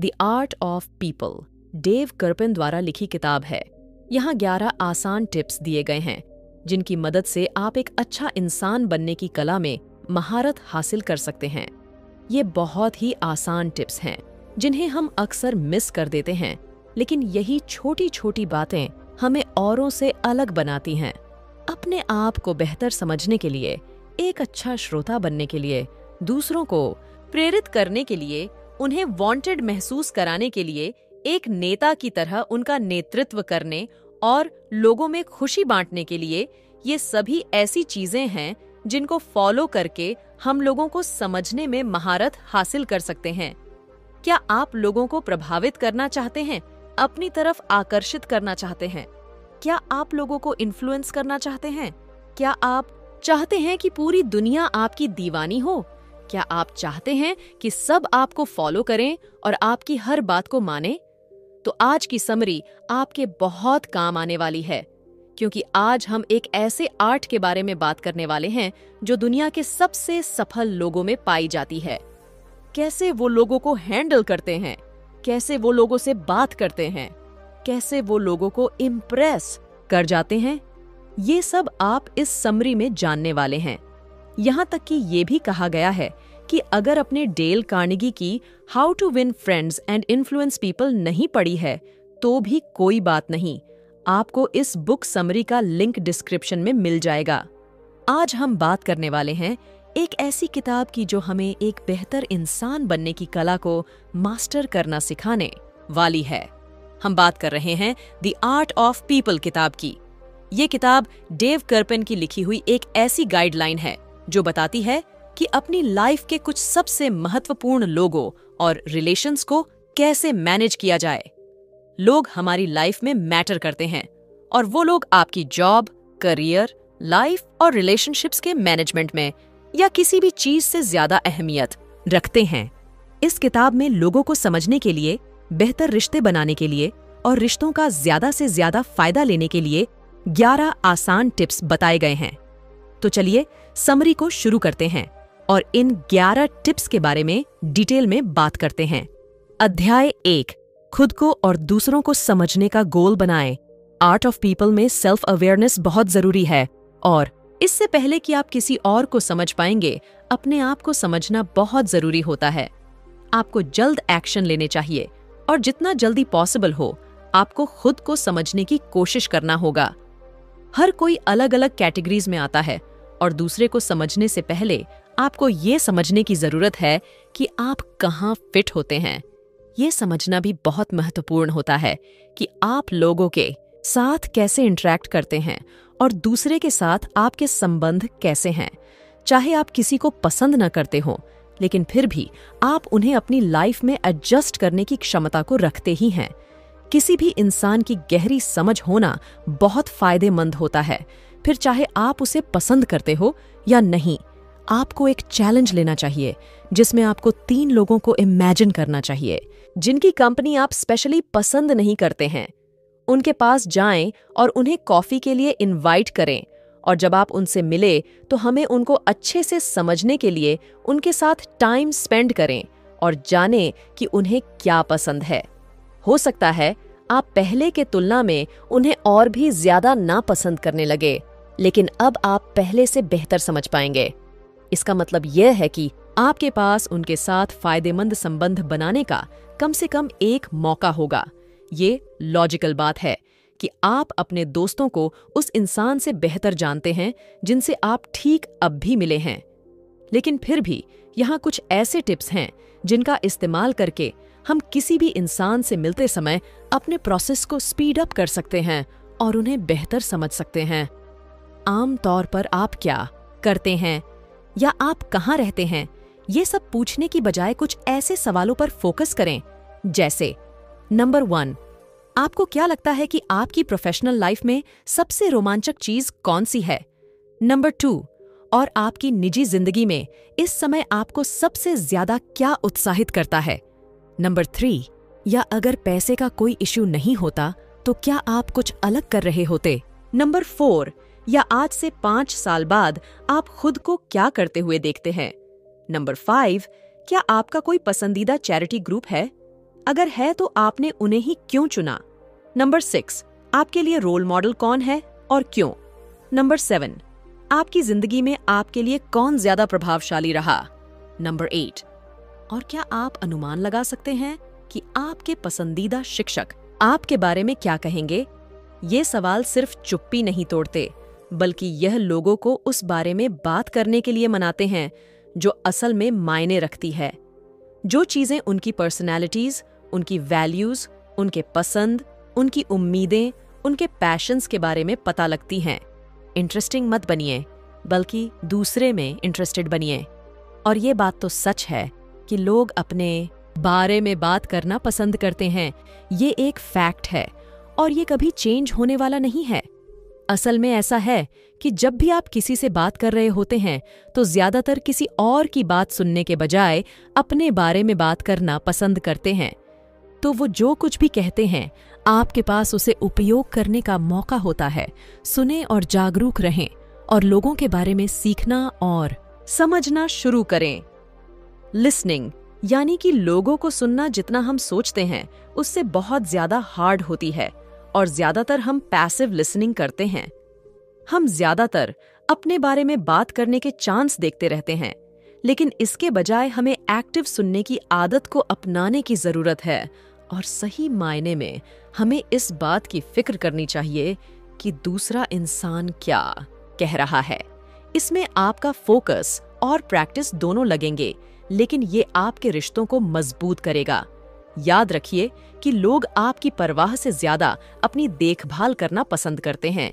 The art of people Dave Kerpen द्वारा लिखी किताब है। यहाँ 11 आसान टिप्स दिए गए हैं, जिनकी मदद से आप एक अच्छा इंसान बनने की कला में महारत हासिल कर सकते हैं। ये बहुत ही आसान टिप्स हैं, जिन्हें हम अक्सर मिस कर देते हैं, लेकिन यही छोटी छोटी बातें हमें औरों से अलग बनाती हैं। अपने आप को बेहतर समझने के लिए, एक अच्छा श्रोता बनने के लिए, दूसरों को प्रेरित करने के लिए उन्हें वांटेड महसूस कराने के लिए एक नेता की तरह उनका नेतृत्व करने और लोगों में खुशी बांटने के लिए ये सभी ऐसी चीज़ें हैं जिनको फॉलो करके हम लोगों को समझने में महारत हासिल कर सकते हैं। क्या आप लोगों को प्रभावित करना चाहते हैं, अपनी तरफ़ आकर्षित करना चाहते हैं? क्या आप लोगों को इन्फ्लुएंस करना चाहते हैं? क्या आप चाहते हैं कि पूरी दुनिया आपकी दीवानी हो? क्या आप चाहते हैं कि सब आपको फॉलो करें और आपकी हर बात को माने? तो आज की समरी आपके बहुत काम आने वाली है, क्योंकि आज हम एक ऐसे आर्ट के बारे में बात करने वाले हैं जो दुनिया के सबसे सफल लोगों में पाई जाती है। कैसे वो लोगों को हैंडल करते हैं? कैसे वो लोगों से बात करते हैं? कैसे वो लोगों को इम्प्रेस कर जाते हैं? ये सब आप इस समरी में जानने वाले हैं। यहाँ तक कि ये भी कहा गया है कि अगर अपने डेल कार्निगी की how to win friends and influence people नहीं पढ़ी है तो भी कोई बात नहीं। आपको इस बुक समरी का लिंक डिस्क्रिप्शन में मिल जाएगा। आज हम बात करने वाले हैं एक ऐसी किताब की जो हमें एक बेहतर इंसान बनने की कला को मास्टर करना सिखाने वाली है। हम बात कर रहे हैं द आर्ट ऑफ़ पीपल किताब की। ये किताब डेव कर्पन की लिखी हुई एक ऐसी गाइडलाइन है। जो बताती है कि अपनी लाइफ के कुछ सबसे महत्वपूर्ण लोगों और रिलेशंस को कैसे मैनेज किया जाए। लोग हमारी लाइफ में मैटर करते हैं और वो लोग आपकी जॉब करियर लाइफ और रिलेशनशिप्स के मैनेजमेंट में या किसी भी चीज़ से ज़्यादा अहमियत रखते हैं। इस किताब में लोगों को समझने के लिए, बेहतर रिश्ते बनाने के लिए और रिश्तों का ज़्यादा से ज़्यादा फ़ायदा लेने के लिए 11 आसान टिप्स बताए गए हैं। तो चलिए समरी को शुरू करते हैं और इन 11 टिप्स के बारे में डिटेल में बात करते हैं। अध्याय एक, खुद को और दूसरों को समझने का गोल बनाएँ। आर्ट ऑफ़ पीपल में सेल्फ अवेयरनेस बहुत ज़रूरी है और इससे पहले कि आप किसी और को समझ पाएँगे, अपने आप को समझना बहुत ज़रूरी होता है। आपको जल्द एक्शन लेने चाहिए और जितना जल्दी पॉसिबल हो, आपको खुद को समझने की कोशिश करना होगा। हर कोई अलग अलग कैटेगरीज में आता है और दूसरे को समझने से पहले आपको ये समझने की ज़रूरत है कि आप कहाँ फिट होते हैं। ये समझना भी बहुत महत्वपूर्ण होता है कि आप लोगों के साथ कैसे इंटरेक्ट करते हैं और दूसरे के साथ आपके संबंध कैसे हैं। चाहे आप किसी को पसंद न करते हो, लेकिन फिर भी आप उन्हें अपनी लाइफ में एडजस्ट करने की क्षमता को रखते ही हैं। किसी भी इंसान की गहरी समझ होना बहुत फ़ायदेमंद होता है। फिर चाहे आप उसे पसंद करते हो या नहीं, आपको एक चैलेंज लेना चाहिए, जिसमें आपको तीन लोगों को इमेजिन करना चाहिए, जिनकी कंपनी आप स्पेशली पसंद नहीं करते हैं। उनके पास जाएँ और उन्हें कॉफ़ी के लिए इनवाइट करें और जब आप उनसे मिले तो हमें उनको अच्छे से समझने के लिए उनके साथ टाइम स्पेंड करें और जानें कि उन्हें क्या पसंद है। हो सकता है आप पहले के तुलना में उन्हें और भी ज़्यादा नापसंद करने लगे। लेकिन अब आप पहले से बेहतर समझ पाएँगे। इसका मतलब यह है कि आपके पास उनके साथ फ़ायदेमंद संबंध बनाने का कम से कम एक मौका होगा। ये लॉजिकल बात है कि आप अपने दोस्तों को उस इंसान से बेहतर जानते हैं जिनसे आप ठीक अब भी मिले हैं। लेकिन फिर भी यहाँ कुछ ऐसे टिप्स हैं जिनका इस्तेमाल करके हम किसी भी इंसान से मिलते समय अपने प्रोसेस को स्पीड अप कर सकते हैं और उन्हें बेहतर समझ सकते हैं। आम तौर पर आप क्या करते हैं? या आप कहाँ रहते हैं? ये सब पूछने की बजाय कुछ ऐसे सवालों पर फोकस करें। जैसे, नंबर वन, आपको क्या लगता है कि आपकी प्रोफेशनल लाइफ में सबसे रोमांचक चीज़ कौन सी है? नंबर टू, और आपकी निजी ज़िंदगी में इस समय आपको सबसे ज़्यादा क्या उत्साहित करता है? नंबर थ्री, या अगर पैसे का कोई इश्यू नहीं होता तो क्या आप कुछ अलग कर रहे होते? नंबर फोर या आज से पाँच साल बाद आप खुद को क्या करते हुए देखते हैं? नंबर फाइव क्या आपका कोई पसंदीदा चैरिटी ग्रुप है? अगर है तो आपने उन्हें ही क्यों चुना? नंबर सिक्स आपके लिए रोल मॉडल कौन है और क्यों? नंबर सेवन आपकी ज़िंदगी में आपके लिए कौन ज़्यादा प्रभावशाली रहा? नंबर एट और क्या आप अनुमान लगा सकते हैं कि आपके पसंदीदा शिक्षक आपके बारे में क्या कहेंगे? ये सवाल सिर्फ़ चुप्पी नहीं तोड़ते। बल्कि यह लोगों को उस बारे में बात करने के लिए मनाते हैं, जो असल में मायने रखती है। जो चीज़ें उनकी पर्सनैलिटीज उनकी वैल्यूज़ उनके पसंद, उनकी उम्मीदें, उनके पैशंस के बारे में पता लगती हैं। इंटरेस्टिंग मत बनिए, बल्कि दूसरे में इंटरेस्टेड बनिए। और ये बात तो सच है कि लोग अपने बारे में बात करना पसंद करते हैं। ये एक फैक्ट है और ये कभी चेंज होने वाला नहीं है। असल में ऐसा है कि जब भी आप किसी से बात कर रहे होते हैं तो ज़्यादातर किसी और की बात सुनने के बजाय अपने बारे में बात करना पसंद करते हैं। तो वो जो कुछ भी कहते हैं, आपके पास उसे उपयोग करने का मौका होता है। सुने और जागरूक रहें और लोगों के बारे में सीखना और समझना शुरू करें। लिसनिंग यानी कि लोगों को सुनना जितना हम सोचते हैं, उससे बहुत ज़्यादा हार्ड होती है। और ज़्यादातर हम पैसिव लिसनिंग करते हैं। हम ज़्यादातर अपने बारे में बात करने के चांस देखते रहते हैं, लेकिन इसके बजाय हमें एक्टिव सुनने की आदत को अपनाने की ज़रूरत है और सही मायने में हमें इस बात की फ़िक्र करनी चाहिए कि दूसरा इंसान क्या कह रहा है। इसमें आपका फोकस और प्रैक्टिस दोनों लगेंगे, लेकिन ये आपके रिश्तों को मज़बूत करेगा। याद रखिए कि लोग आपकी परवाह से ज़्यादा अपनी देखभाल करना पसंद करते हैं।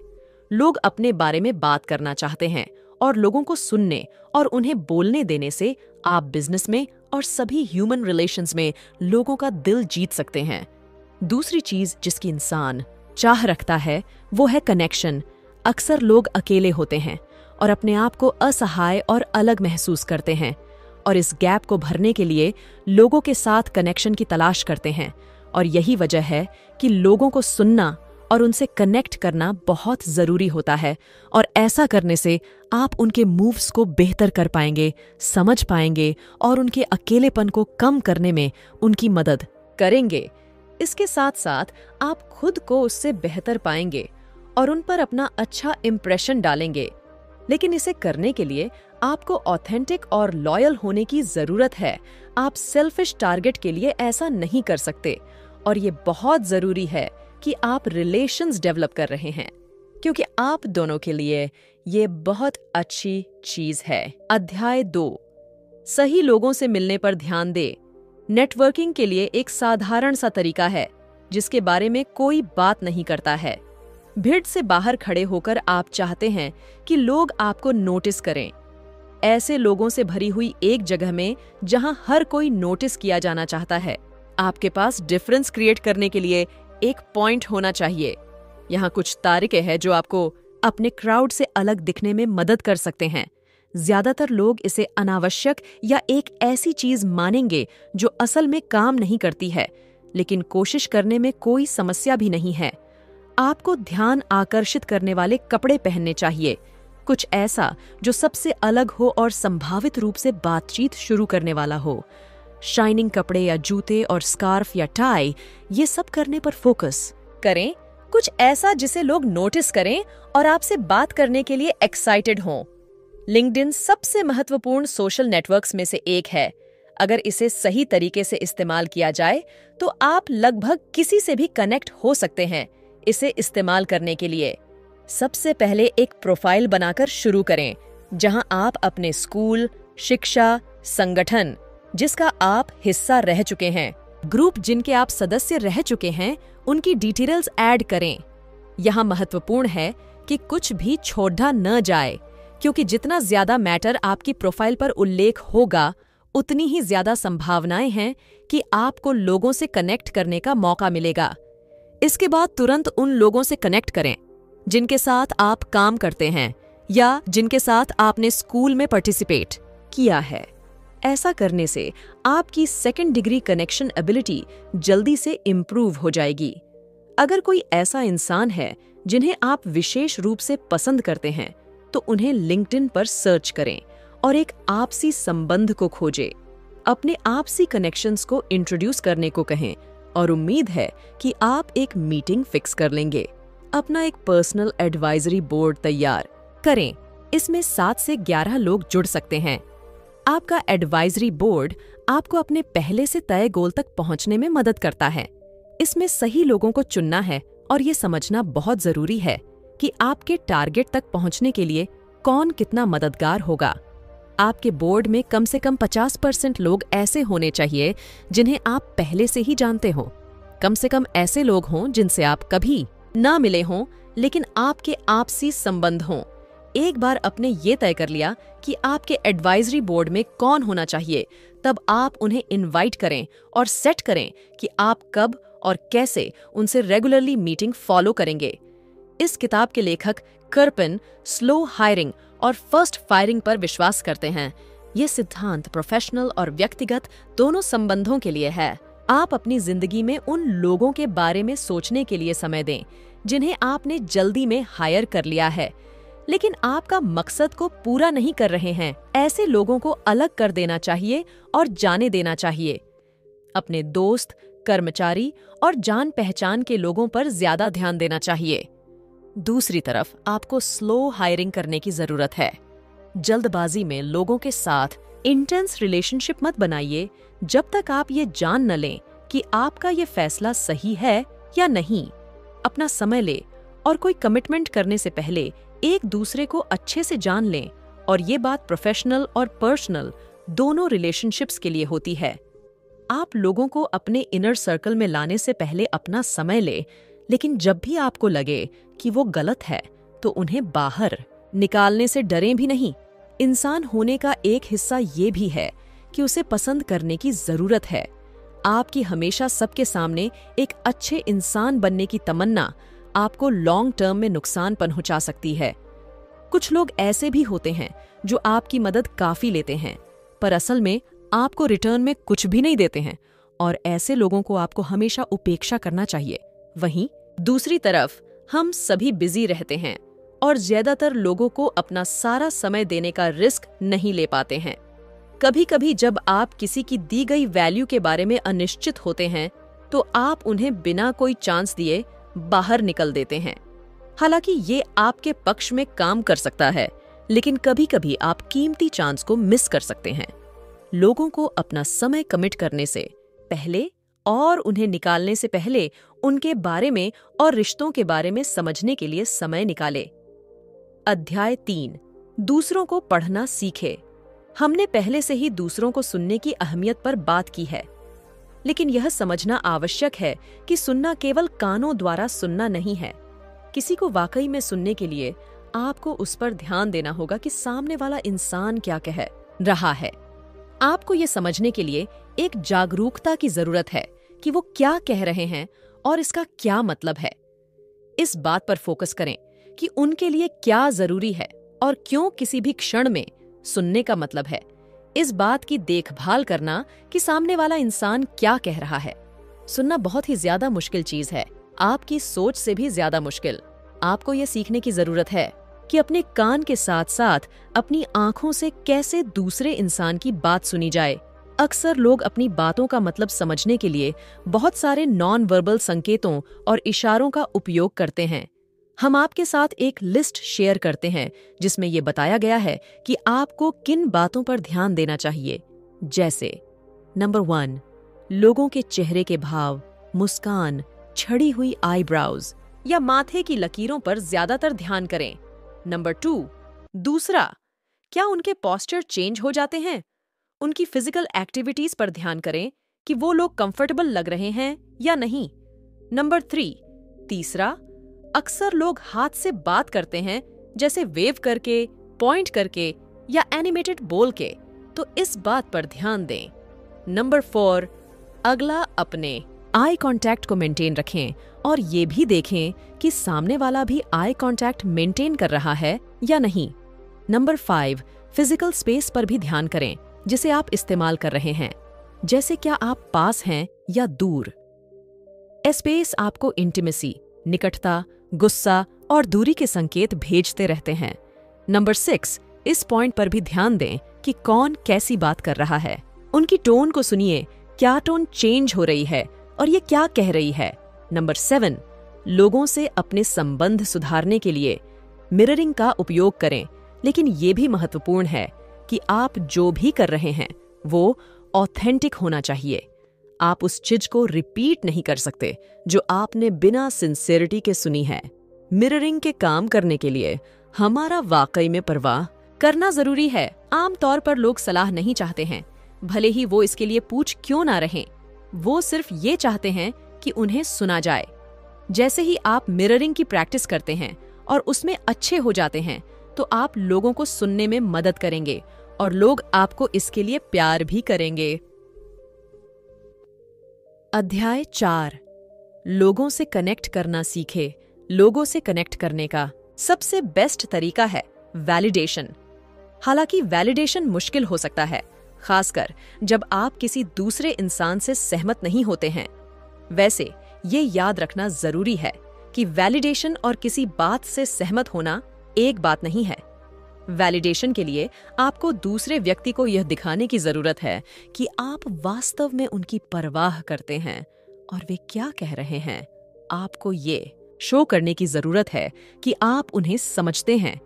लोग अपने बारे में बात करना चाहते हैं और लोगों को सुनने और उन्हें बोलने देने से आप बिज़नेस में और सभी ह्यूमन रिलेशंस में लोगों का दिल जीत सकते हैं। दूसरी चीज़ जिसकी इंसान चाह रखता है, वो है कनेक्शन अक्सर लोग अकेले होते हैं और अपने आप को असहाय और अलग महसूस करते हैं। और इस गैप को भरने के लिए लोगों के साथ कनेक्शन की तलाश करते हैं। और यही वजह है कि लोगों को सुनना और उनसे कनेक्ट करना बहुत ज़रूरी होता है। और ऐसा करने से आप उनके मूव्स को बेहतर कर पाएँगे, समझ पाएँगे और उनके अकेलेपन को कम करने में उनकी मदद करेंगे। इसके साथ साथ आप खुद को उससे बेहतर पाएँगे और उन पर अपना अच्छा इम्प्रेशन डालेंगे। लेकिन इसे करने के लिए आपको ऑथेंटिक और लॉयल होने की ज़रूरत है। आप सेल्फिश टारगेट के लिए ऐसा नहीं कर सकते। और ये बहुत ज़रूरी है कि आप रिलेशंस डेवलप कर रहे हैं, क्योंकि आप दोनों के लिए ये बहुत अच्छी चीज़ है। अध्याय दो। सही लोगों से मिलने पर ध्यान दे। नेटवर्किंग के लिए एक साधारण सा तरीका है, जिसके बारे में कोई बात नहीं करता है। भीड़ से बाहर खड़े होकर आप चाहते हैं कि लोग आपको नोटिस करें। ऐसे लोगों से भरी हुई एक जगह में जहाँ हर कोई नोटिस किया जाना चाहता है। आपके पास डिफरेंस क्रिएट करने के लिए एक पॉइंट होना चाहिए। यहाँ कुछ तारिके हैं जो आपको अपने क्राउड से अलग दिखने में मदद कर सकते हैं। ज़्यादातर लोग इसे अनावश्यक या एक ऐसी चीज़ मानेंगे जो असल में काम नहीं करती है, लेकिन कोशिश करने में कोई समस्या भी नहीं है। आपको ध्यान आकर्षित करने वाले कपड़े पहनने चाहिए। कुछ ऐसा जो सबसे अलग हो और संभावित रूप से बातचीत शुरू करने वाला हो। शाइनिंग कपड़े या जूते और स्कार्फ या टाई ये सब करने पर फोकस करें, कुछ ऐसा जिसे लोग नोटिस करें और आपसे बात करने के लिए एक्साइटेड हों। लिंक्डइन सबसे महत्वपूर्ण सोशल नेटवर्क्स में से एक है। अगर इसे सही तरीके से इस्तेमाल किया जाए तो आप लगभग किसी से भी कनेक्ट हो सकते हैं। इसे इस्तेमाल करने के लिए। सबसे पहले एक प्रोफ़ाइल बनाकर शुरू करें, जहाँ आप अपने स्कूल, शिक्षा, संगठन, जिसका आप हिस्सा रह चुके हैं, ग्रुप जिनके आप सदस्य रह चुके हैं, उनकी डिटेल्स ऐड करें। यहाँ महत्वपूर्ण है कि कुछ भी छोड़ा न जाए, क्योंकि जितना ज़्यादा मैटर आपकी प्रोफ़ाइल पर उल्लेख होगा, उतनी ही ज़्यादा संभावनाएँ हैं कि आपको लोगों से कनेक्ट करने का मौका मिलेगा। इसके बाद तुरंत उन लोगों से कनेक्ट करें। जिनके साथ आप काम करते हैं या जिनके साथ आपने स्कूल में पार्टिसिपेट किया है। ऐसा करने से आपकी सेकेंड डिग्री कनेक्शन एबिलिटी जल्दी से इम्प्रूव हो जाएगी। अगर कोई ऐसा इंसान है जिन्हें आप विशेष रूप से पसंद करते हैं तो उन्हें लिंक्डइन पर सर्च करें और एक आपसी संबंध को खोजें। अपने आपसी कनेक्शंस को इंट्रोड्यूस करने को कहें और उम्मीद है कि आप एक मीटिंग फिक्स कर लेंगे। अपना एक पर्सनल एडवाइजरी बोर्ड तैयार करें। इसमें सात से ग्यारह लोग जुड़ सकते हैं। आपका एडवाइजरी बोर्ड आपको अपने पहले से तय गोल तक पहुँचने में मदद करता है। इसमें सही लोगों को चुनना है और ये समझना बहुत ज़रूरी है कि आपके टारगेट तक पहुँचने के लिए कौन कितना मददगार होगा। आपके बोर्ड में कम से कम 50 परसेंट लोग ऐसे होने चाहिए जिन्हें आप पहले से ही जानते हो। कम से कम ऐसे लोग हों जिनसे आप कभी ना मिले हों, लेकिन आपके आपसी संबंध हों। एक बार अपने ये तय कर लिया कि आपके एडवाइजरी बोर्ड में कौन होना चाहिए, तब आप उन्हें इनवाइट करें और सेट करें कि आप कब और कैसे उनसे रेगुलरली मीटिंग फॉलो करेंगे। इस किताब के लेखक कर्पन स्लो हायरिंग और फ़र्स्ट फायरिंग पर विश्वास करते हैं। ये सिद्धांत प्रोफेशनल और व्यक्तिगत दोनों संबंधों के लिए है। आप अपनी ज़िंदगी में उन लोगों के बारे में सोचने के लिए समय दें जिन्हें आपने जल्दी में हायर कर लिया है। लेकिन आपका मकसद को पूरा नहीं कर रहे हैं। ऐसे लोगों को अलग कर देना चाहिए और जाने देना चाहिए। अपने दोस्त, कर्मचारी और जान पहचान के लोगों पर ज़्यादा ध्यान देना चाहिए। दूसरी तरफ़, आपको स्लो हायरिंग करने की ज़रूरत है। जल्दबाजी में लोगों के साथ इंटेंस रिलेशनशिप मत बनाइए। जब तक आप ये जान न लें कि आपका ये फैसला सही है या नहीं। अपना समय ले और कोई कमिटमेंट करने से पहले एक दूसरे को अच्छे से जान लें और ये बात प्रोफेशनल और पर्सनल दोनों रिलेशनशिप्स के लिए होती है। आप लोगों को अपने इनर सर्कल में लाने से पहले अपना समय ले, लेकिन जब भी आपको लगे कि वो गलत है तो उन्हें बाहर निकालने से डरें भी नहीं। इंसान होने का एक हिस्सा ये भी है कि उसे पसंद करने की ज़रूरत है। आपकी हमेशा सबके सामने एक अच्छे इंसान बनने की तमन्ना आपको लॉन्ग टर्म में नुकसान पहुँचा सकती है। कुछ लोग ऐसे भी होते हैं जो आपकी मदद काफ़ी लेते हैं, पर असल में आपको रिटर्न में कुछ भी नहीं देते हैं और ऐसे लोगों को आपको हमेशा उपेक्षा करना चाहिए। वहीं दूसरी तरफ़ हम सभी बिज़ी रहते हैं और ज़्यादातर लोगों को अपना सारा समय देने का रिस्क नहीं ले पाते हैं। कभी कभी जब आप किसी की दी गई वैल्यू के बारे में अनिश्चित होते हैं तो आप उन्हें बिना कोई चांस दिए बाहर निकल देते हैं। हालाँकि ये आपके पक्ष में काम कर सकता है, लेकिन कभी कभी आप कीमती चांस को मिस कर सकते हैं। लोगों को अपना समय कमिट करने से पहले और उन्हें निकालने से पहले उनके बारे में और रिश्तों के बारे में समझने के लिए समय निकाले। अध्याय तीन। दूसरों को पढ़ना सीखे। हमने पहले से ही दूसरों को सुनने की अहमियत पर बात की है। लेकिन यह समझना आवश्यक है कि सुनना केवल कानों द्वारा सुनना नहीं है। किसी को वाकई में सुनने के लिए आपको उस पर ध्यान देना होगा कि सामने वाला इंसान क्या कह रहा है। आपको ये समझने के लिए एक जागरूकता की ज़रूरत है कि वो क्या कह रहे हैं और इसका क्या मतलब है। इस बात पर फोकस करें कि उनके लिए क्या ज़रूरी है और क्यों किसी भी क्षण में सुनने का मतलब है। इस बात की देखभाल करना कि सामने वाला इंसान क्या कह रहा है। सुनना बहुत ही ज़्यादा मुश्किल चीज़ है। आपकी सोच से भी ज़्यादा मुश्किल। आपको ये सीखने की ज़रूरत है कि अपने कान के साथ साथ अपनी आँखों से कैसे दूसरे इंसान की बात सुनी जाए। अक्सर लोग अपनी बातों का मतलब समझने के लिए बहुत सारे नॉन वर्बल संकेतों और इशारों का उपयोग करते हैं। हम आपके साथ एक लिस्ट शेयर करते हैं, जिसमें ये बताया गया है कि आपको किन बातों पर ध्यान देना चाहिए। जैसे, नंबर वन, लोगों के चेहरे के भाव, मुस्कान, छड़ी हुई आईब्राउज या माथे की लकीरों पर ज़्यादातर ध्यान करें। नंबर टू, दूसरा, क्या उनके पॉस्चर चेंज हो जाते हैं? उनकी फ़िज़िकल एक्टिविटीज़ पर ध्यान करें कि वो लोग कंफर्टेबल लग रहे हैं या नहीं। नंबर थ्री, तीसरा अक्सर लोग हाथ से बात करते हैं, जैसे वेव करके पॉइंट करके, या एनिमेटेड बोल के। तो इस बात पर ध्यान दें। नंबर फोर अगला अपने आई कांटेक्ट को मेंटेन रखें, और ये भी देखें कि सामने वाला भी आई कांटेक्ट मेंटेन कर रहा है या नहीं। नंबर फाइव फ़िज़िकल स्पेस पर भी ध्यान करें, जिसे आप इस्तेमाल कर रहे हैं। जैसे क्या आप पास हैं या दूर। स्पेस आपको इंटीमेसी निकटता गुस्सा और दूरी के संकेत भेजते रहते हैं। नंबर सिक्स इस पॉइंट पर भी ध्यान दें कि कौन कैसी बात कर रहा है। उनकी टोन को सुनिए, क्या टोन चेंज हो रही है और ये क्या कह रही है। नंबर सेवन लोगों से अपने संबंध सुधारने के लिए मिररिंग का उपयोग करें, लेकिन ये भी महत्वपूर्ण है कि आप जो भी कर रहे हैं, वो ऑथेंटिक होना चाहिए। आप उस चीज़ को रिपीट नहीं कर सकते, जो आपने बिना सिंसियरिटी के सुनी है। मिररिंग के काम करने के लिए हमारा वाकई में परवाह करना ज़रूरी है। आमतौर पर लोग सलाह नहीं चाहते हैं। भले ही वो इसके लिए पूछ क्यों ना रहें। वो सिर्फ़ ये चाहते हैं कि उन्हें सुना जाए। जैसे ही आप मिररिंग की प्रैक्टिस करते हैं और उसमें अच्छे हो जाते हैं तो आप लोगों को सुनने में मदद करेंगे और लोग आपको इसके लिए प्यार भी करेंगे। अध्याय चार। लोगों से कनेक्ट करना सीखे। लोगों से कनेक्ट करने का सबसे बेस्ट तरीका है वैलिडेशन हालाँकि वैलिडेशन मुश्किल हो सकता है, खासकर जब आप किसी दूसरे इंसान से सहमत नहीं होते हैं। वैसे, ये याद रखना ज़रूरी है कि वैलिडेशन और किसी बात से सहमत होना एक बात नहीं है। वैलिडेशन के लिए आपको दूसरे व्यक्ति को यह दिखाने की ज़रूरत है कि आप वास्तव में उनकी परवाह करते हैं और वे क्या कह रहे हैं। आपको ये शो करने की ज़रूरत है कि आप उन्हें समझते हैं।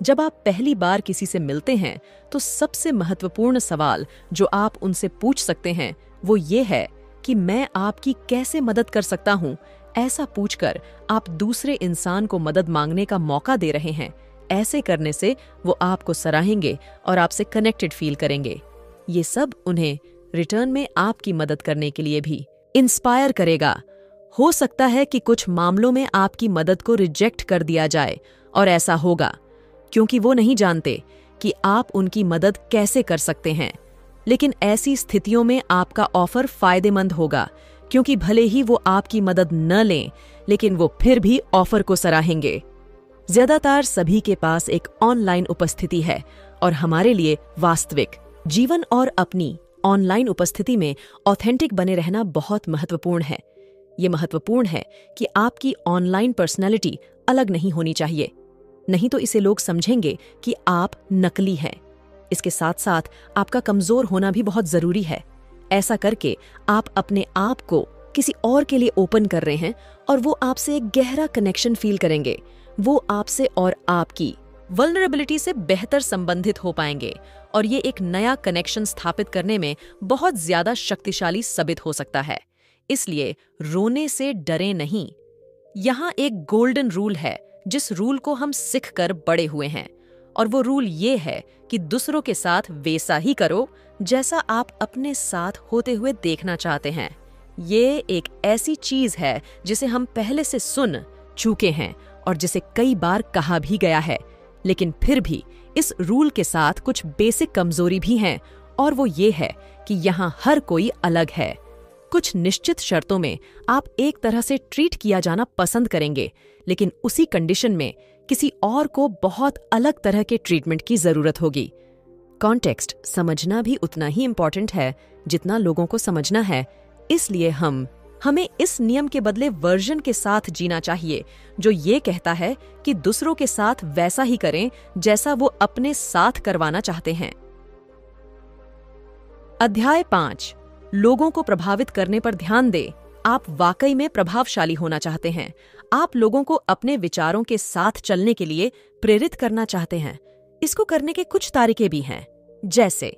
जब आप पहली बार किसी से मिलते हैं तो सबसे महत्वपूर्ण सवाल जो आप उनसे पूछ सकते हैं, वो ये है कि मैं आपकी कैसे मदद कर सकता हूँ? ऐसा पूछकर आप दूसरे इंसान को मदद मांगने का मौका दे रहे हैं। ऐसे करने से वो आपको सराहेंगे और आपसे कनेक्टेड फील करेंगे। ये सब उन्हें रिटर्न में आपकी मदद करने के लिए भी इंस्पायर करेगा। हो सकता है कि कुछ मामलों में आपकी मदद को रिजेक्ट कर दिया जाए और ऐसा होगा, क्योंकि वो नहीं जानते कि आप उनकी मदद कैसे कर सकते हैं। लेकिन ऐसी स्थितियों में आपका ऑफ़र फ़ायदेमंद होगा, क्योंकि भले ही वो आपकी मदद न लें, लेकिन वो फिर भी ऑफ़र को सराहेंगे। ज़्यादातर सभी के पास एक ऑनलाइन उपस्थिति है और हमारे लिए वास्तविक, जीवन और अपनी ऑनलाइन उपस्थिति में ऑथेंटिक बने रहना बहुत महत्वपूर्ण है। ये महत्वपूर्ण है कि आपकी ऑनलाइन पर्सनैलिटी अलग नहीं होनी चाहिए। नहीं तो इसे लोग समझेंगे कि आप नकली हैं। इसके साथ साथ आपका कमज़ोर होना भी बहुत ज़रूरी है। ऐसा करके आप अपने आप को किसी और के लिए ओपन कर रहे हैं और वो आपसे एक गहरा कनेक्शन फील करेंगे। वो आपसे और आपकी वल्नरेबिलिटी से बेहतर संबंधित हो पाएँगे और ये एक नया कनेक्शन स्थापित करने में बहुत ज़्यादा शक्तिशाली साबित हो सकता है। इसलिए रोने से डरे नहीं। यहाँ एक गोल्डन रूल है, जिस रूल को हम सीख कर बड़े हुए हैं। और वो रूल ये है कि दूसरों के साथ वैसा ही करो, जैसा आप अपने साथ होते हुए देखना चाहते हैं। ये एक ऐसी चीज़ है, जिसे हम पहले से सुन चुके हैं और जिसे कई बार कहा भी गया है। लेकिन फिर भी इस रूल के साथ कुछ बेसिक कमज़ोरी भी हैं और वो ये है कि यहाँ हर कोई अलग है। कुछ निश्चित शर्तों में आप एक तरह से ट्रीट किया जाना पसंद करेंगे, लेकिन उसी कंडीशन में किसी और को बहुत अलग तरह के ट्रीटमेंट की ज़रूरत होगी। कॉन्टेक्स्ट समझना भी उतना ही इम्पोर्टेंट है जितना लोगों को समझना है, इसलिए हम हमें इस नियम के बदले वर्जन के साथ जीना चाहिए, जो ये कहता है कि दूसरों के साथ वैसा ही करें जैसा वो अपने साथ करवाना चाहते हैं। अध्याय पाँच। लोगों को प्रभावित करने पर ध्यान दे। आप वाकई में प्रभावशाली होना चाहते हैं। आप लोगों को अपने विचारों के साथ चलने के लिए प्रेरित करना चाहते हैं। इसको करने के कुछ तारीके भी हैं। जैसे,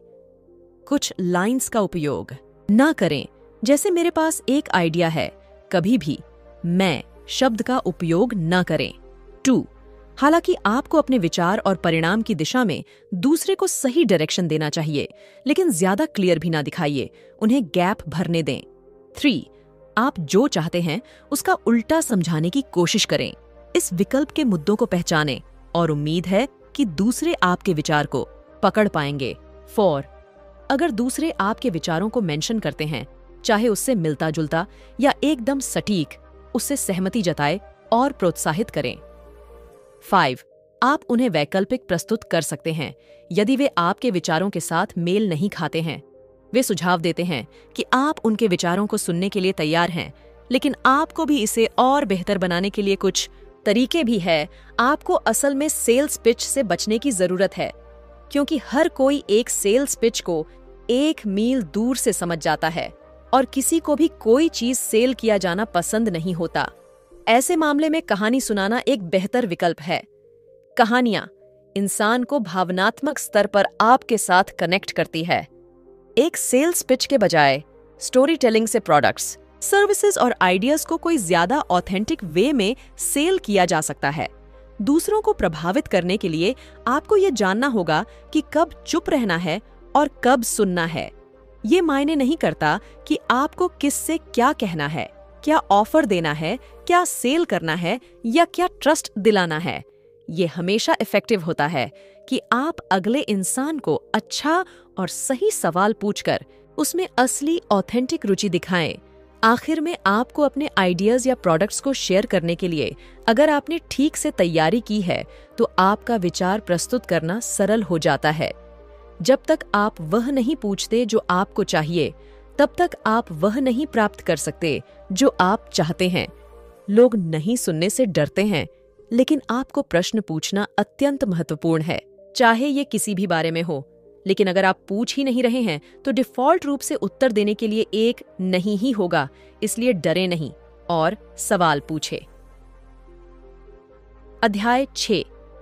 कुछ लाइंस का उपयोग। ना करें। जैसे मेरे पास एक आइडिया है, कभी भी मैं शब्द का उपयोग न करें। टू, हालाँकि आपको अपने विचार और परिणाम की दिशा में दूसरे को सही डायरेक्शन देना चाहिए, लेकिन ज़्यादा क्लियर भी ना दिखाइए, उन्हें गैप भरने दें। थ्री आप जो चाहते हैं, उसका उल्टा समझाने की कोशिश करें। इस विकल्प के मुद्दों को पहचानें और उम्मीद है कि दूसरे आपके विचार को पकड़ पाएँगे। फोर अगर दूसरे आपके विचारों को मेंशन करते हैं चाहे उससे मिलता जुलता या एकदम सटीक, उससे सहमति जताए और प्रोत्साहित करें। फाइव, आप उन्हें वैकल्पिक प्रस्तुत कर सकते हैं, यदि वे आपके विचारों के साथ मेल नहीं खाते हैं। वे सुझाव देते हैं कि आप उनके विचारों को सुनने के लिए तैयार हैं, लेकिन आपको भी इसे और बेहतर बनाने के लिए कुछ तरीके भी है। आपको असल में सेल्स पिच से बचने की ज़रूरत है, क्योंकि हर कोई एक सेल्स पिच को एक मील दूर से समझ जाता है। और किसी को भी कोई चीज़ सेल किया जाना पसंद नहीं होता। ऐसे मामले में कहानी सुनाना एक बेहतर विकल्प है। कहानियाँ इंसान को भावनात्मक स्तर पर आपके साथ कनेक्ट करती है। एक सेल्स पिच के बजाय स्टोरी टेलिंग से प्रोडक्ट्स, सर्विसेज़ और आइडियाज़ को कोई ज़्यादा ऑथेंटिक वे में सेल किया जा सकता है। दूसरों को प्रभावित करने के लिए आपको यह जानना होगा कि कब चुप रहना है और कब सुनना है। ये मायने नहीं करता कि आपको किससे क्या कहना है, क्या ऑफ़र देना है, क्या सेल करना है या क्या ट्रस्ट दिलाना है। ये हमेशा इफ़ेक्टिव होता है कि आप अगले इंसान को अच्छा और सही सवाल पूछकर उसमें असली ऑथेंटिक रुचि दिखाएँ। आखिर में आपको अपने आइडियाज़ या प्रोडक्ट्स को शेयर करने के लिए अगर आपने ठीक से तैयारी की है तो आपका विचार प्रस्तुत करना सरल हो जाता है। जब तक आप वह नहीं पूछते जो आपको चाहिए, तब तक आप वह नहीं प्राप्त कर सकते जो आप चाहते हैं। लोग नहीं सुनने से डरते हैं, लेकिन आपको प्रश्न पूछना अत्यंत महत्वपूर्ण है, चाहे ये किसी भी बारे में हो। लेकिन अगर आप पूछ ही नहीं रहे हैं तो डिफ़ॉल्ट रूप से उत्तर देने के लिए एक नहीं ही होगा, इसलिए डरे नहीं और सवाल पूछे। अध्याय छ।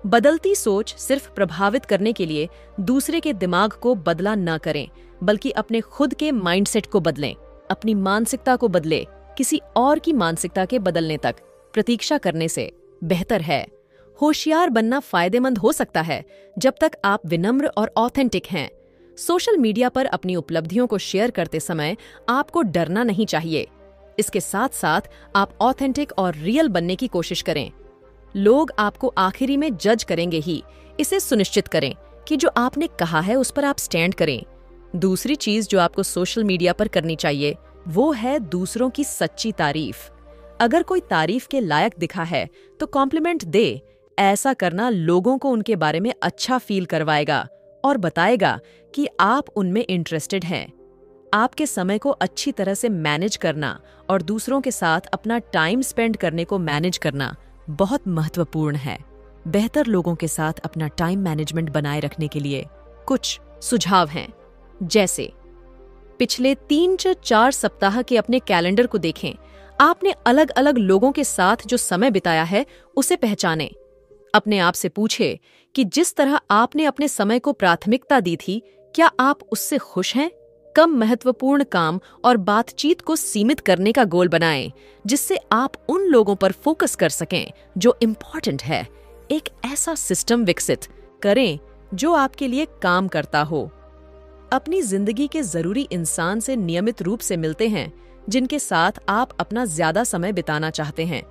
बदलती सोच सिर्फ़ प्रभावित करने के लिए दूसरे के दिमाग को बदला न करें, बल्कि अपने खुद के माइंडसेट को बदलें, अपनी मानसिकता को बदले, किसी और की मानसिकता के बदलने तक। प्रतीक्षा करने से बेहतर है। होशियार बनना फ़ायदेमंद हो सकता है, जब तक आप विनम्र और ऑथेंटिक हैं। सोशल मीडिया पर अपनी उपलब्धियों को शेयर करते समय आपको डरना नहीं चाहिए। इसके साथ साथ आप ऑथेंटिक और रियल बनने की कोशिश करें। लोग आपको आखिरी में जज करेंगे ही। इसे सुनिश्चित करें कि जो आपने कहा है उस पर आप स्टैंड करें। दूसरी चीज़ जो आपको सोशल मीडिया पर करनी चाहिए, वो है दूसरों की सच्ची तारीफ़। अगर कोई तारीफ़ के लायक दिखा है तो कॉम्प्लीमेंट दे। ऐसा करना लोगों को उनके बारे में अच्छा फील करवाएगा और बताएगा कि आप उनमें इंटरेस्टेड हैं। आपके समय को अच्छी तरह से मैनेज करना और दूसरों के साथ अपना टाइम स्पेंड करने को मैनेज करना बहुत महत्वपूर्ण है। बेहतर लोगों के साथ अपना टाइम मैनेजमेंट बनाए रखने के लिए कुछ सुझाव हैं। जैसे, पिछले तीन से चार सप्ताह के अपने कैलेंडर को देखें। आपने अलग अलग लोगों के साथ जो समय बिताया है, उसे पहचाने। अपने आप से पूछे कि जिस तरह आपने अपने समय को प्राथमिकता दी थी, क्या आप उससे खुश हैं? कम महत्वपूर्ण काम और बातचीत को सीमित करने का गोल बनाएँ, जिससे आप उन लोगों पर फोकस कर सकें जो इम्पोर्टेंट है। एक ऐसा सिस्टम विकसित करें जो आपके लिए काम करता हो। अपनी ज़िंदगी के ज़रूरी इंसान से नियमित रूप से मिलते हैं, जिनके साथ आप अपना ज़्यादा समय बिताना चाहते हैं।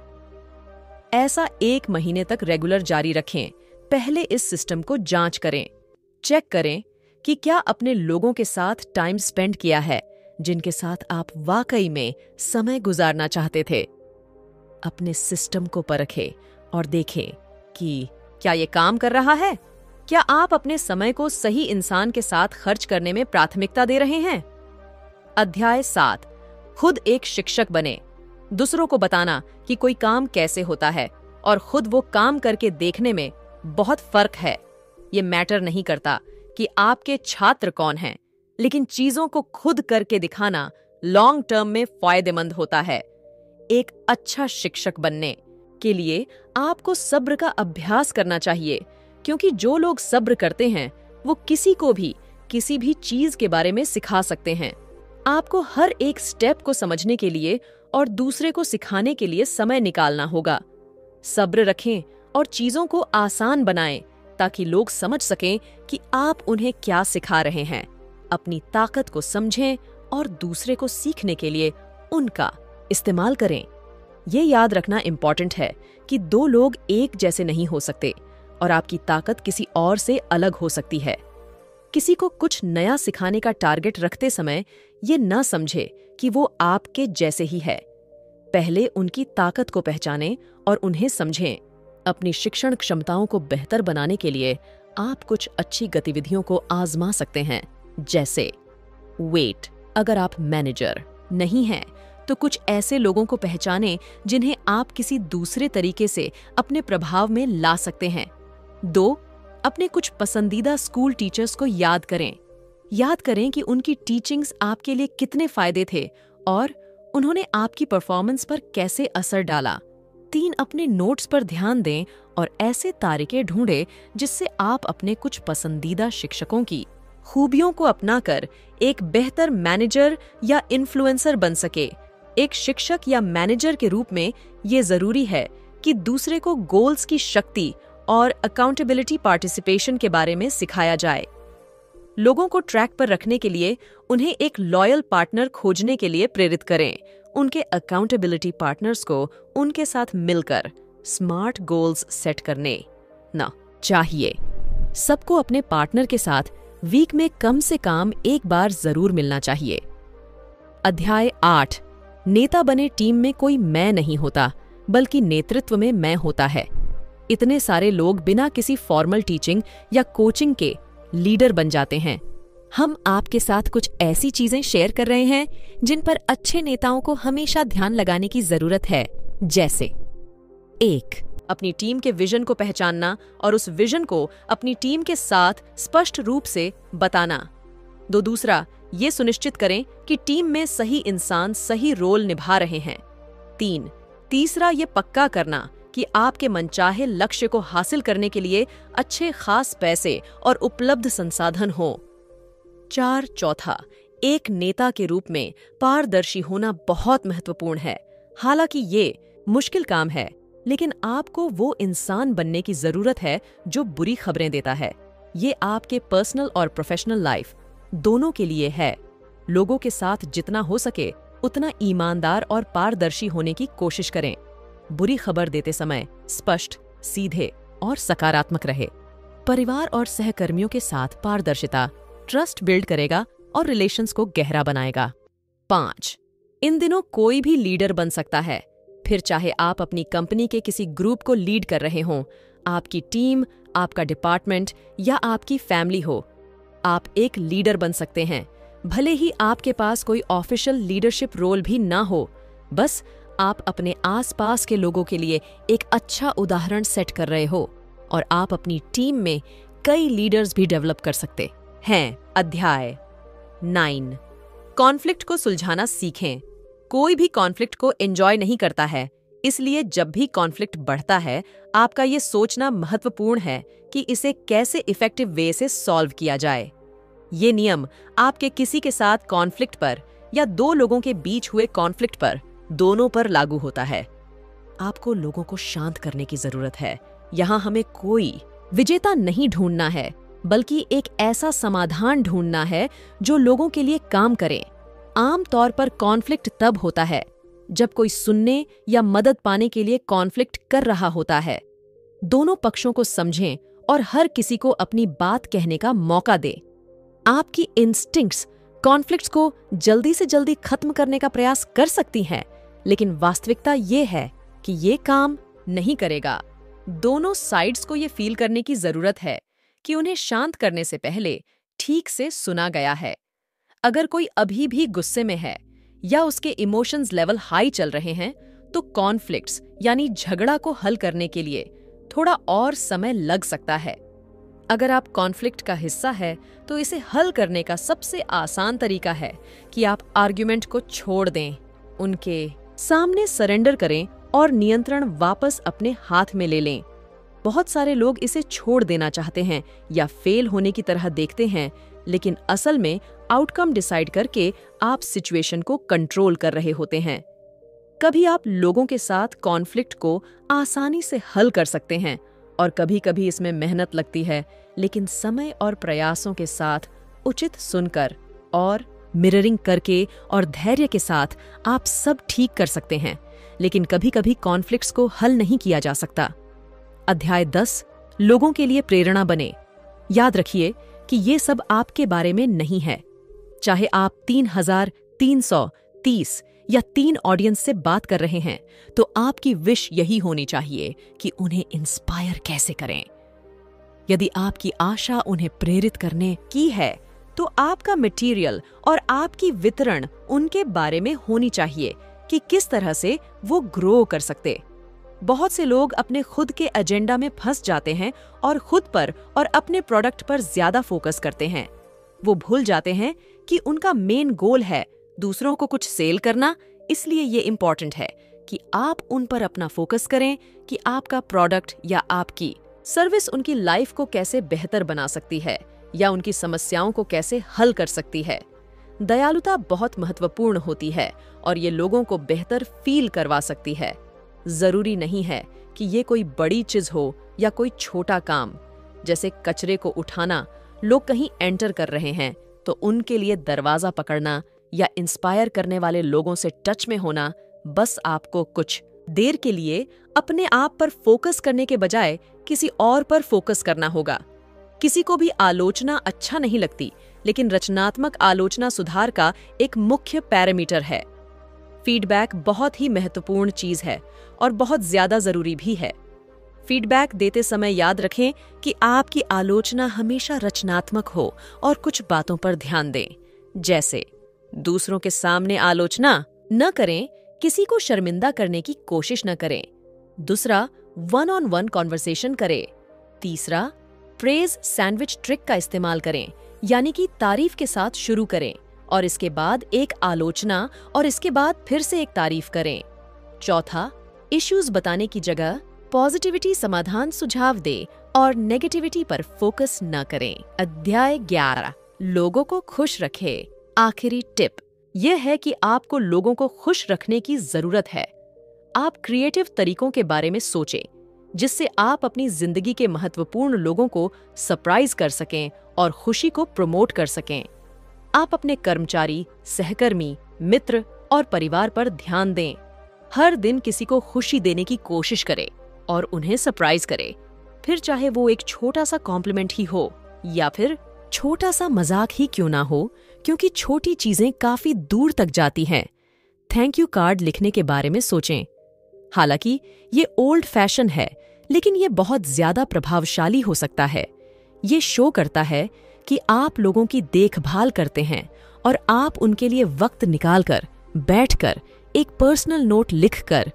ऐसा एक महीने तक रेगुलर जारी रखें। पहले इस सिस्टम को जाँच करें। चेक करें कि क्या अपने लोगों के साथ टाइम स्पेंड किया है, जिनके साथ आप वाकई में समय गुजारना चाहते थे? अपने सिस्टम को परखें और देखें कि क्या ये काम कर रहा है? क्या आप अपने समय को सही इंसान के साथ खर्च करने में प्राथमिकता दे रहे हैं? अध्याय सात, खुद एक शिक्षक बने। दूसरों को बताना कि कोई काम कैसे होता है और खुद वो काम करके देखने में बहुत फ़र्क है। ये मैटर नहीं करता कि आपके छात्र कौन हैं। लेकिन चीज़ों को खुद करके दिखाना लॉन्ग टर्म में फ़ायदेमंद होता है। एक अच्छा शिक्षक बनने के लिए आपको सब्र का अभ्यास करना चाहिए, क्योंकि जो लोग सब्र करते हैं, वो किसी को भी, किसी भी चीज़ के बारे में सिखा सकते हैं। आपको हर एक स्टेप को समझने के लिए और दूसरे को सिखाने के लिए समय निकालना होगा। सब्र रखें और चीज़ों को आसान बनाएँ। ताकि लोग समझ सकें कि आप उन्हें क्या सिखा रहे हैं। अपनी ताकत को समझें और दूसरे को सीखने के लिए उनका इस्तेमाल करें। ये याद रखना इंपॉर्टेंट है कि दो लोग एक जैसे नहीं हो सकते और आपकी ताकत किसी और से अलग हो सकती है। किसी को कुछ नया सिखाने का टारगेट रखते समय ये न समझे कि वो आपके जैसे ही है। पहले उनकी ताकत को पहचानें और उन्हें समझें। अपनी शिक्षण क्षमताओं को बेहतर बनाने के लिए आप कुछ अच्छी गतिविधियों को आजमा सकते हैं, जैसे वेट अगर आप मैनेजर नहीं हैं तो कुछ ऐसे लोगों को पहचानें जिन्हें आप किसी दूसरे तरीके से अपने प्रभाव में ला सकते हैं। दो, अपने कुछ पसंदीदा स्कूल टीचर्स को याद करें। याद करें कि उनकी टीचिंग्स आपके लिए कितने फ़ायदे थे और उन्होंने आपकी परफॉर्मेंस पर कैसे असर डाला। तीन अपने नोट्स पर ध्यान दें और ऐसे तारिके ढूंढें जिससे आप अपने कुछ पसंदीदा शिक्षकों की खूबियों को अपनाकर एक बेहतर मैनेजर या इन्फ्लुएंसर बन सके। एक शिक्षक या मैनेजर के रूप में ये ज़रूरी है कि दूसरे को गोल्स की शक्ति और अकाउंटेबिलिटी पार्टिसिपेशन के बारे में सिखाया जाए। लोगों को ट्रैक पर रखने के लिए उन्हें एक लॉयल पार्टनर खोजने के लिए प्रेरित करें। उनके अकाउंटेबिलिटी पार्टनर्स को उनके साथ मिलकर स्मार्ट गोल्स सेट करने, न, चाहिए। सबको अपने पार्टनर के साथ वीक में कम से कम एक बार ज़रूर मिलना चाहिए। अध्याय आठ, नेता बने टीम में कोई मैं नहीं होता, बल्कि नेतृत्व में मैं होता है। इतने सारे लोग बिना किसी फॉर्मल टीचिंग या कोचिंग के लीडर बन जाते हैं। हम आपके साथ कुछ ऐसी चीज़ें शेयर कर रहे हैं, जिन पर अच्छे नेताओं को हमेशा ध्यान लगाने की ज़रूरत है, जैसे, एक, अपनी टीम के विजन को पहचानना और उस विजन को अपनी टीम के साथ स्पष्ट रूप से बताना। दो, दूसरा, ये सुनिश्चित करें कि टीम में सही इंसान सही रोल निभा रहे हैं। तीन, तीसरा, ये पक्का करना कि आपके मनचाहे लक्ष्य को हासिल करने के लिए अच्छे खास पैसे और उपलब्ध संसाधन हो। चार चौथा, एक नेता के रूप में पारदर्शी होना बहुत महत्वपूर्ण है। हालाँकि ये मुश्किल काम है, लेकिन आपको वो इंसान बनने की ज़रूरत है जो बुरी खबरें देता है। ये आपके पर्सनल और प्रोफेशनल लाइफ दोनों के लिए है। लोगों के साथ जितना हो सके, उतना ईमानदार और पारदर्शी होने की कोशिश करें। बुरी खबर देते समय स्पष्ट, सीधे और सकारात्मक रहे। परिवार और सहकर्मियों के साथ पारदर्शिता ट्रस्ट बिल्ड करेगा और रिलेशंस को गहरा बनाएगा। पाँच, इन दिनों कोई भी लीडर बन सकता है। फिर चाहे आप अपनी कंपनी के किसी ग्रुप को लीड कर रहे हों, आपकी टीम, आपका डिपार्टमेंट या आपकी फैमिली हो, आप एक लीडर बन सकते हैं। भले ही आपके पास कोई ऑफिशियल लीडरशिप रोल भी ना हो, बस आप अपने आसपास के लोगों के लिए एक अच्छा उदाहरण सेट कर रहे हो और आप अपनी टीम में कई लीडर्स भी डेवलप कर सकते। हैं, अध्याय। नाइन। कॉन्फ्लिक्ट को सुलझाना सीखें। कोई भी कॉन्फ्लिक्ट को एंजॉय नहीं करता है। इसलिए जब भी कॉन्फ्लिक्ट बढ़ता है, आपका ये सोचना महत्वपूर्ण है कि इसे कैसे इफ़ेक्टिव वे से सॉल्व किया जाए। ये नियम आपके किसी के साथ कॉन्फ्लिक्ट पर या दो लोगों के बीच हुए कॉन्फ्लिक्ट पर दोनों पर लागू होता है। आपको लोगों को शांत करने की ज़रूरत है। यहाँ हमें कोई विजेता नहीं ढूंढना है। बल्कि एक ऐसा समाधान ढूंढना है जो लोगों के लिए काम करे। आम तौर पर कॉन्फ्लिक्ट तब होता है, जब कोई सुनने या मदद पाने के लिए कॉन्फ्लिक्ट कर रहा होता है। दोनों पक्षों को समझें और हर किसी को अपनी बात कहने का मौका दे। आपकी इंस्टिंक्ट्स कॉन्फ्लिक्ट्स को जल्दी से जल्दी खत्म करने का प्रयास कर सकती हैं, लेकिन वास्तविकता ये है कि ये काम नहीं करेगा। दोनों साइड्स को ये फील करने की ज़रूरत है। कि उन्हें शांत करने से पहले ठीक से सुना गया है। अगर कोई अभी भी गुस्से में है या उसके इमोशंस लेवल हाई चल रहे हैं तो कॉन्फ्लिक्ट्स यानी झगड़ा को हल करने के लिए थोड़ा और समय लग सकता है। अगर आप कॉन्फ्लिक्ट का हिस्सा है तो इसे हल करने का सबसे आसान तरीका है कि आप आर्ग्यूमेंट को छोड़ दें, उनके सामने सरेंडर करें और नियंत्रण वापस अपने हाथ में ले लें। बहुत सारे लोग इसे छोड़ देना चाहते हैं या फेल होने की तरह देखते हैं, लेकिन असल में आउटकम डिसाइड करके आप सिचुएशन को कंट्रोल कर रहे होते हैं। कभी आप लोगों के साथ कॉन्फ्लिक्ट को आसानी से हल कर सकते हैं और कभी कभी इसमें मेहनत लगती है, लेकिन समय और प्रयासों के साथ उचित सुनकर और मिररिंग करके और धैर्य के साथ आप सब ठीक कर सकते हैं, लेकिन कभी कभी कॉन्फ्लिक्ट्स को हल नहीं किया जा सकता। अध्याय दस, लोगों के लिए प्रेरणा बने। याद रखिए कि ये सब आपके बारे में नहीं है। चाहे आप तीन हज़ार तीन सौ तीस या तीन ऑडियंस से बात कर रहे हैं तो आपकी विश यही होनी चाहिए कि उन्हें इंस्पायर कैसे करें। यदि आपकी आशा उन्हें प्रेरित करने की है तो आपका मटेरियल और आपकी वितरण उनके बारे में होनी चाहिए कि किस तरह से वो ग्रो कर सकते। बहुत से लोग अपने खुद के एजेंडा में फंस जाते हैं और खुद पर और अपने प्रोडक्ट पर ज़्यादा फोकस करते हैं। वो भूल जाते हैं कि उनका मेन गोल है दूसरों को कुछ सेल करना, इसलिए ये इंपॉर्टेंट है कि आप उन पर अपना फोकस करें कि आपका प्रोडक्ट या आपकी सर्विस उनकी लाइफ को कैसे बेहतर बना सकती है या उनकी समस्याओं को कैसे हल कर सकती है। दयालुता बहुत महत्वपूर्ण होती है और ये लोगों को बेहतर फील करवा सकती है। ज़रूरी नहीं है कि ये कोई बड़ी चीज़ हो या कोई छोटा काम। जैसे कचरे को उठाना, लोग कहीं एंटर कर रहे हैं तो उनके लिए दरवाज़ा पकड़ना या इंस्पायर करने वाले लोगों से टच में होना बस आपको कुछ देर के लिए अपने आप पर फोकस करने के बजाय किसी और पर फोकस करना होगा। किसी को भी आलोचना अच्छा नहीं लगती, लेकिन रचनात्मक आलोचना सुधार का एक मुख्य पैरामीटर है। फीडबैक बहुत ही महत्वपूर्ण चीज़ है और बहुत ज़्यादा ज़रूरी भी है। फीडबैक देते समय याद रखें कि आपकी आलोचना हमेशा रचनात्मक हो और कुछ बातों पर ध्यान दें। जैसे, दूसरों के सामने आलोचना न करें, किसी को शर्मिंदा करने की कोशिश न करें। दूसरा वन ऑन वन कॉन्वर्सेशन करें। तीसरा प्रेज सैंडविच ट्रिक का इस्तेमाल करें, यानी कि तारीफ़ के साथ शुरू करें। और इसके बाद एक आलोचना और इसके बाद फिर से एक तारीफ़ करें। चौथा इश्यूज़ बताने की जगह पॉजिटिविटी समाधान सुझाव दे और नेगेटिविटी पर फोकस न करें। अध्याय ग्यारह, लोगों को खुश रखे। आखिरी टिप यह है कि आपको लोगों को खुश रखने की ज़रूरत है। आप क्रिएटिव तरीकों के बारे में सोचें, जिससे आप अपनी ज़िंदगी के महत्वपूर्ण लोगों को सरप्राइज़ कर सकें और खुशी को प्रमोट कर सकें। आप अपने कर्मचारी, सहकर्मी, मित्र और परिवार पर ध्यान दें। हर दिन किसी को खुशी देने की कोशिश करें और उन्हें सरप्राइज़ करें। फिर चाहे वो एक छोटा सा कॉम्प्लीमेंट ही हो या फिर छोटा सा मज़ाक ही क्यों ना हो, क्योंकि छोटी चीज़ें काफ़ी दूर तक जाती हैं। थैंक यू कार्ड लिखने के बारे में सोचें। हालाँकि ये ओल्ड फ़ैशन है, लेकिन ये बहुत ज़्यादा प्रभावशाली हो सकता है। ये शो करता है कि आप लोगों की देखभाल करते हैं और आप उनके लिए वक्त निकालकर, बैठकर, एक पर्सनल नोट लिखकर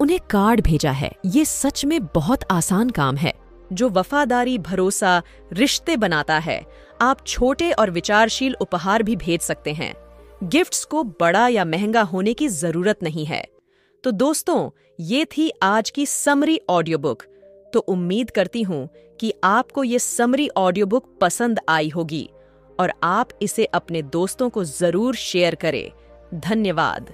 उन्हें कार्ड भेजा है। ये सच में बहुत आसान काम है, जो वफादारी, भरोसा, रिश्ते बनाता है। आप छोटे और विचारशील उपहार भी भेज सकते हैं। गिफ्ट्स को बड़ा या महँगा होने की ज़रूरत नहीं है। तो दोस्तों, ये थी आज की समरी ऑडियो बुक तो उम्मीद करती हूँ कि आपको ये समरी ऑडियो बुक पसंद आई होगी और आप इसे अपने दोस्तों को ज़रूर शेयर करें। धन्यवाद।